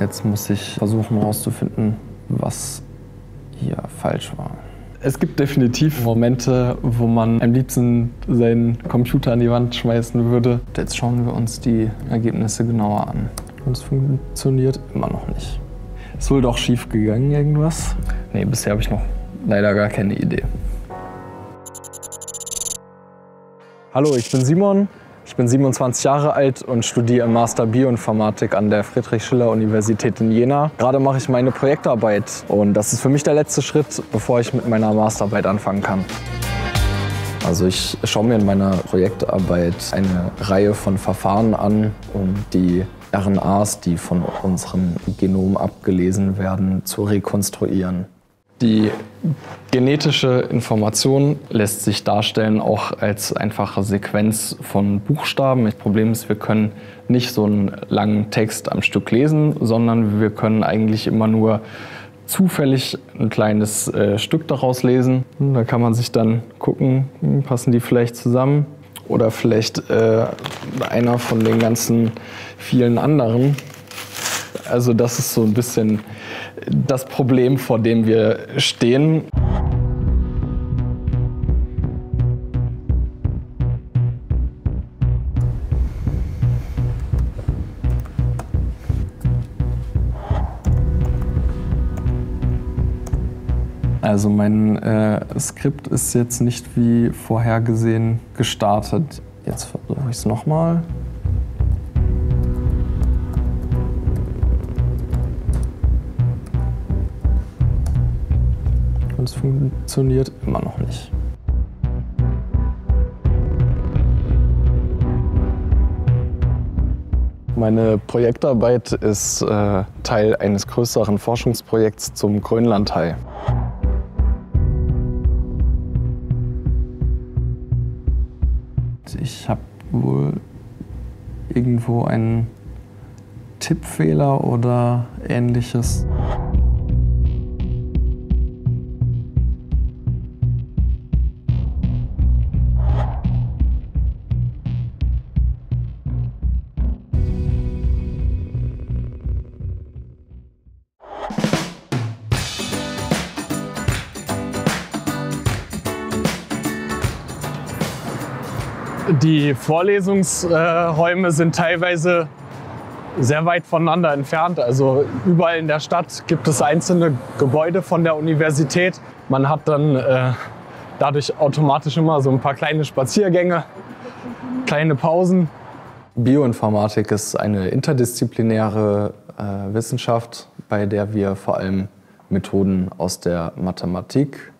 Jetzt muss ich versuchen herauszufinden, was hier falsch war. Es gibt definitiv Momente, wo man am liebsten seinen Computer an die Wand schmeißen würde. Jetzt schauen wir uns die Ergebnisse genauer an. Und es funktioniert immer noch nicht. Ist wohl doch schief gegangen irgendwas? Nee, bisher habe ich noch leider gar keine Idee. Hallo, ich bin Simon. Ich bin 27 Jahre alt und studiere Master Bioinformatik an der Friedrich-Schiller-Universität in Jena. Gerade mache ich meine Projektarbeit und das ist für mich der letzte Schritt, bevor ich mit meiner Masterarbeit anfangen kann. Also ich schaue mir in meiner Projektarbeit eine Reihe von Verfahren an, um die RNAs, die von unserem Genom abgelesen werden, zu rekonstruieren. Die genetische Information lässt sich darstellen auch als einfache Sequenz von Buchstaben. Das Problem ist, wir können nicht so einen langen Text am Stück lesen, sondern wir können eigentlich immer nur zufällig ein kleines äh, Stück daraus lesen. Da kann man sich dann gucken, passen die vielleicht zusammen oder vielleicht äh, einer von den ganzen vielen anderen. Also das ist so ein bisschen das Problem, vor dem wir stehen. Also mein äh, Skript ist jetzt nicht wie vorhergesehen gestartet. Jetzt versuche ich es nochmal. Funktioniert immer noch nicht. Meine Projektarbeit ist äh, Teil eines größeren Forschungsprojekts zum Grönlandhai. Ich habe wohl irgendwo einen Tippfehler oder ähnliches. Die Vorlesungsräume sind teilweise sehr weit voneinander entfernt. Also überall in der Stadt gibt es einzelne Gebäude von der Universität. Man hat dann äh, dadurch automatisch immer so ein paar kleine Spaziergänge, kleine Pausen. Bioinformatik ist eine interdisziplinäre äh, Wissenschaft, bei der wir vor allem Methoden aus der Mathematik,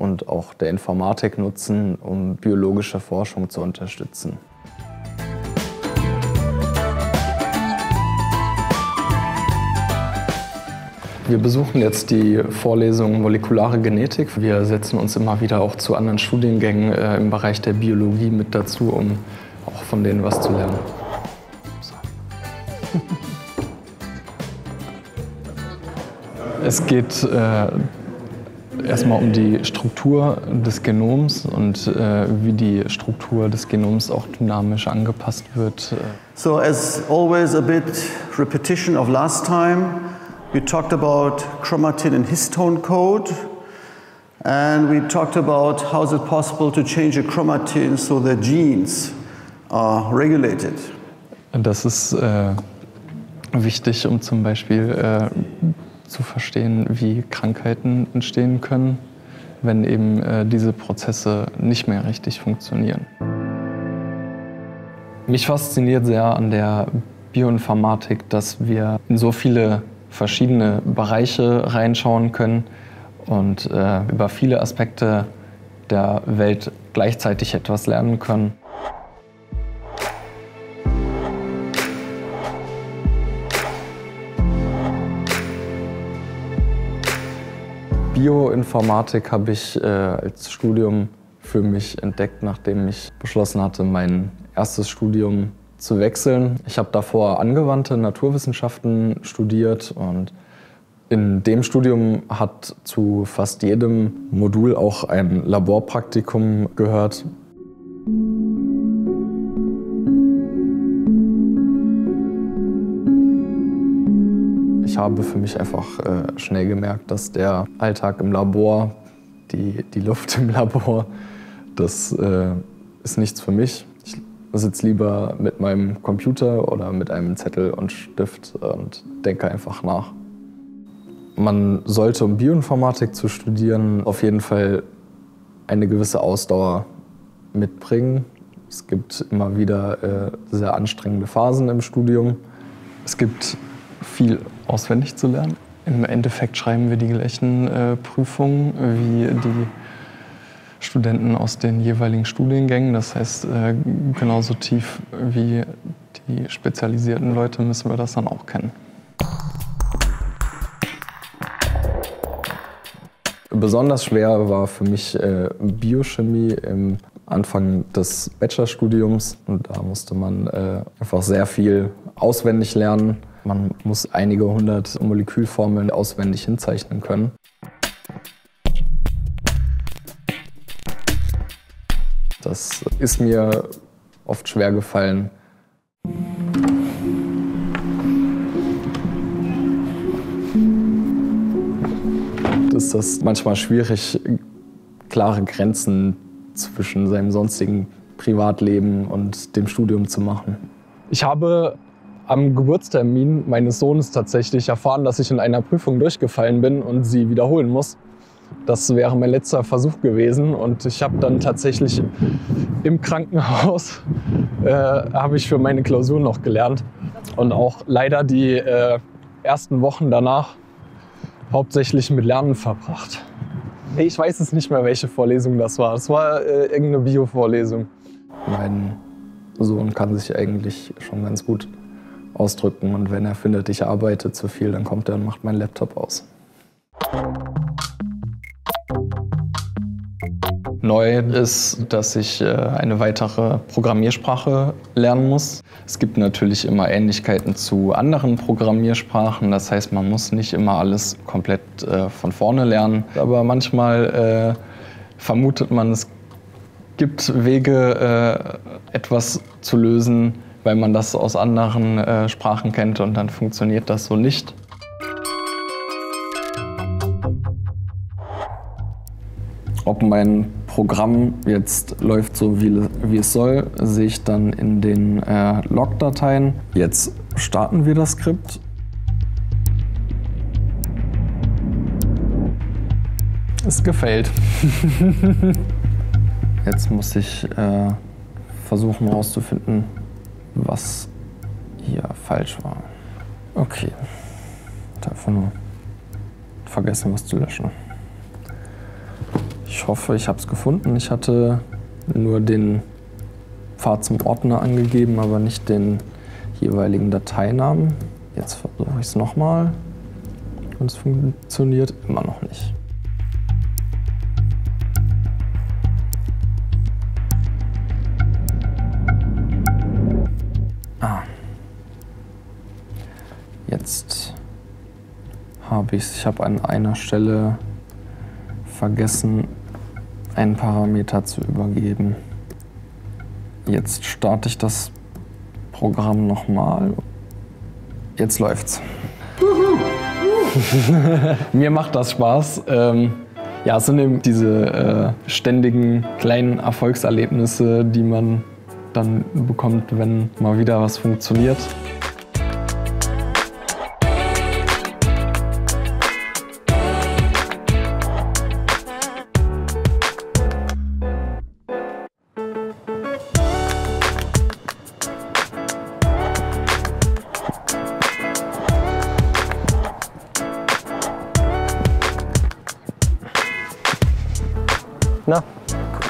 und auch der Informatik nutzen, um biologische Forschung zu unterstützen. Wir besuchen jetzt die Vorlesung Molekulare Genetik. Wir setzen uns immer wieder auch zu anderen Studiengängen äh, im Bereich der Biologie mit dazu, um auch von denen was zu lernen. Es geht äh, erstmal um die Struktur des Genoms und äh, wie die Struktur des Genoms auch dynamisch angepasst wird. So as always a bit repetition of last time, we talked about chromatin and histone code and we talked about how is it possible to change a chromatin so that genes are regulated. Das ist äh, wichtig, um zum Beispiel äh, zu verstehen, wie Krankheiten entstehen können, wenn eben äh, diese Prozesse nicht mehr richtig funktionieren. Mich fasziniert sehr an der Bioinformatik, dass wir in so viele verschiedene Bereiche reinschauen können und äh, über viele Aspekte der Welt gleichzeitig etwas lernen können. Bioinformatik habe ich äh, als Studium für mich entdeckt, nachdem ich beschlossen hatte, mein erstes Studium zu wechseln. Ich habe davor angewandte Naturwissenschaften studiert und in dem Studium hat zu fast jedem Modul auch ein Laborpraktikum gehört. Habe für mich einfach äh, schnell gemerkt, dass der Alltag im Labor, die, die Luft im Labor, das äh, ist nichts für mich. Ich sitze lieber mit meinem Computer oder mit einem Zettel und Stift und denke einfach nach. Man sollte, um Bioinformatik zu studieren, auf jeden Fall eine gewisse Ausdauer mitbringen. Es gibt immer wieder äh, sehr anstrengende Phasen im Studium. Es gibt viel auswendig zu lernen. Im Endeffekt schreiben wir die gleichen äh, Prüfungen wie die Studenten aus den jeweiligen Studiengängen. Das heißt, äh, genauso tief wie die spezialisierten Leute müssen wir das dann auch kennen. Besonders schwer war für mich äh, Biochemie im Anfang des Bachelorstudiums. Und da musste man äh, einfach sehr viel auswendig lernen. Man muss einige hundert Molekülformeln auswendig hinzeichnen können. Das ist mir oft schwer gefallen. Ist das manchmal schwierig, klare Grenzen zwischen seinem sonstigen Privatleben und dem Studium zu machen. Ich habe am Geburtstermin meines Sohnes tatsächlich erfahren, dass ich in einer Prüfung durchgefallen bin und sie wiederholen muss. Das wäre mein letzter Versuch gewesen und ich habe dann tatsächlich im Krankenhaus äh, habe ich für meine Klausur noch gelernt und auch leider die äh, ersten Wochen danach hauptsächlich mit Lernen verbracht. Ich weiß es nicht mehr, welche Vorlesung das war. Es war äh, irgendeine Bio-Vorlesung. Mein Sohn kann sich eigentlich schon ganz gut ausdrücken und wenn er findet, ich arbeite zu viel, dann kommt er und macht meinen Laptop aus. Neu ist, dass ich äh, eine weitere Programmiersprache lernen muss. Es gibt natürlich immer Ähnlichkeiten zu anderen Programmiersprachen. Das heißt, man muss nicht immer alles komplett äh, von vorne lernen. Aber manchmal äh, vermutet man, es gibt Wege, etwas zu lösen, weil man das aus anderen Sprachen kennt und dann funktioniert das so nicht. Ob mein Programm jetzt läuft so, wie, wie es soll, sehe ich dann in den äh, Log-Dateien. Jetzt starten wir das Skript. Es gefällt. jetzt muss ich äh, versuchen herauszufinden, was hier falsch war. Okay. Ich habe einfach nur vergessen, was zu löschen. Ich hoffe, ich habe es gefunden. Ich hatte nur den Pfad zum Ordner angegeben, aber nicht den jeweiligen Dateinamen. Jetzt versuche ich es nochmal und es funktioniert immer noch nicht. Habe ich. Ich habe an einer Stelle vergessen, einen Parameter zu übergeben. Jetzt starte ich das Programm nochmal. Jetzt läuft's. Mir macht das Spaß. Ähm, ja, es sind eben diese äh, ständigen kleinen Erfolgserlebnisse, die man dann bekommt, wenn mal wieder was funktioniert.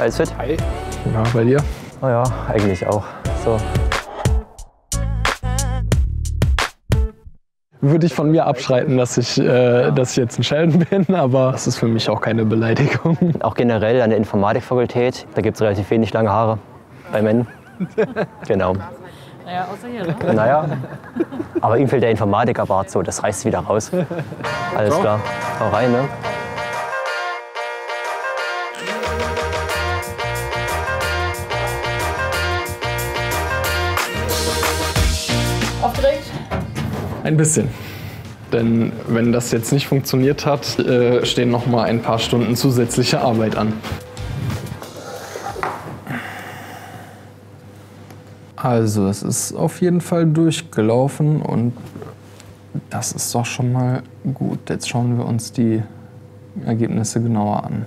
Alles fit? Hi. Ja, bei dir? Oh ja, eigentlich auch. So. Würde ich von mir abschreiten, dass ich, äh, dass ich jetzt ein Sheldon bin, aber das ist für mich auch keine Beleidigung. Auch generell an der Informatikfakultät, da gibt es relativ wenig lange Haare bei Männern. genau. Naja, außer hier, ne? Naja, aber ihm fehlt der Informatikerbart so, das reißt wieder raus. Alles klar, hau rein, ne? Ein bisschen. Denn wenn das jetzt nicht funktioniert hat, äh, stehen noch mal ein paar Stunden zusätzliche Arbeit an. Also es ist auf jeden Fall durchgelaufen und das ist doch schon mal gut. Jetzt schauen wir uns die Ergebnisse genauer an.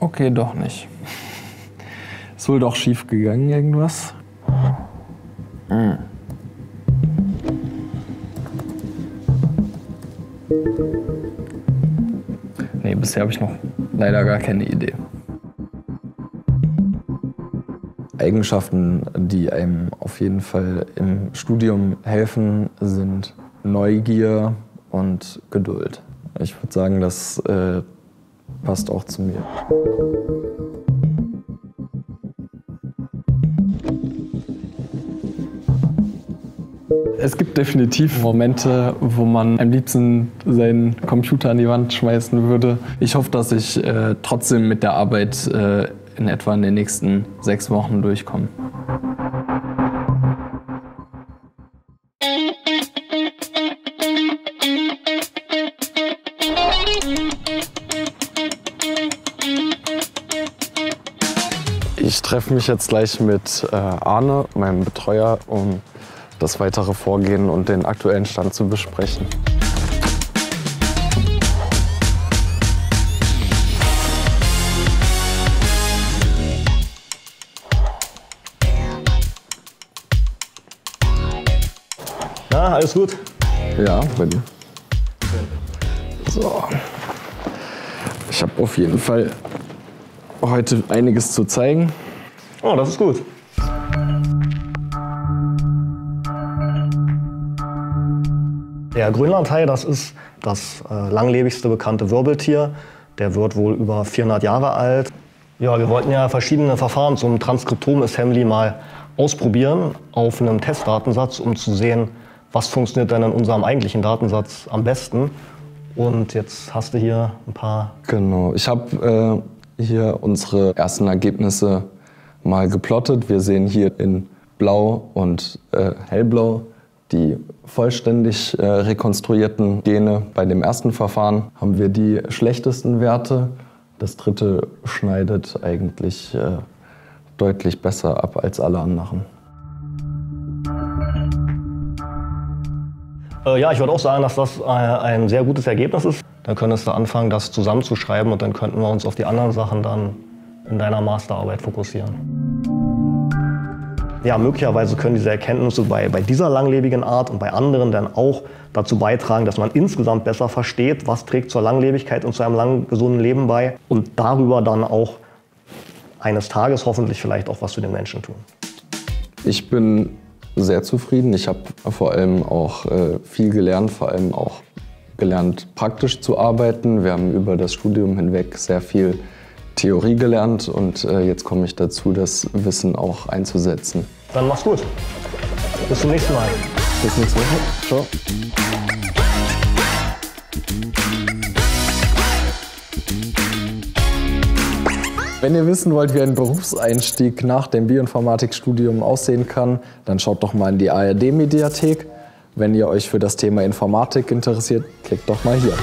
Okay, doch nicht. Ist wohl doch schief gegangen irgendwas. Hm. Nee, bisher habe ich noch leider gar keine Idee. Eigenschaften, die einem auf jeden Fall im Studium helfen, sind Neugier und Geduld. Ich würde sagen, das äh, passt auch zu mir. Es gibt definitiv Momente, wo man am liebsten seinen Computer an die Wand schmeißen würde. Ich hoffe, dass ich äh, trotzdem mit der Arbeit äh, in etwa in den nächsten sechs Wochen durchkomme. Ich treffe mich jetzt gleich mit äh, Arne, meinem Betreuer, um das weitere Vorgehen und den aktuellen Stand zu besprechen. Na, alles gut? Ja, bei dir. So. Ich habe auf jeden Fall heute einiges zu zeigen. Oh, das ist gut. Der Grönlandhai, das ist das äh, langlebigste bekannte Wirbeltier. Der wird wohl über 400 Jahre alt. Ja, wir wollten ja verschiedene Verfahren zum Transkriptom-Assembly mal ausprobieren auf einem Testdatensatz, um zu sehen, was funktioniert denn in unserem eigentlichen Datensatz am besten. Und jetzt hast du hier ein paar. Genau. Ich habe äh, hier unsere ersten Ergebnisse mal geplottet. Wir sehen hier in Blau und äh, Hellblau die vollständig äh, rekonstruierten Gene. Bei dem ersten Verfahren haben wir die schlechtesten Werte. Das dritte schneidet eigentlich äh, deutlich besser ab als alle anderen. Äh, ja, ich würde auch sagen, dass das äh, ein sehr gutes Ergebnis ist. Dann könntest du anfangen, das zusammenzuschreiben und dann könnten wir uns auf die anderen Sachen dann in deiner Masterarbeit fokussieren. Ja, möglicherweise können diese Erkenntnisse bei, bei dieser langlebigen Art und bei anderen dann auch dazu beitragen, dass man insgesamt besser versteht, was trägt zur Langlebigkeit und zu einem langen, gesunden Leben bei und darüber dann auch eines Tages hoffentlich vielleicht auch was für den Menschen tun. Ich bin sehr zufrieden. Ich habe vor allem auch äh, viel gelernt, vor allem auch gelernt, praktisch zu arbeiten. Wir haben über das Studium hinweg sehr viel Theorie gelernt und äh, jetzt komme ich dazu, das Wissen auch einzusetzen. Dann mach's gut. Bis zum nächsten Mal. Bis nächste Woche. Ciao. Wenn ihr wissen wollt, wie ein Berufseinstieg nach dem Bioinformatikstudium aussehen kann, dann schaut doch mal in die ARD-Mediathek. Wenn ihr euch für das Thema Informatik interessiert, klickt doch mal hier.